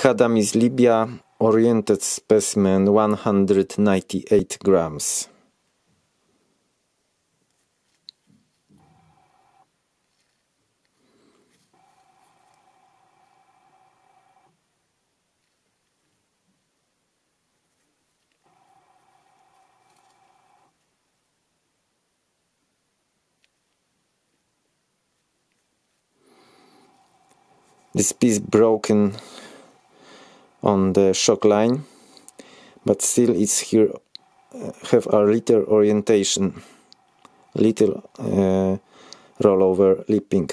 Ghadamis libya, oriented specimen 198 grams. This piece broken on the shock line, but still it's here uh, have a little orientation, little uh, rollover lipping.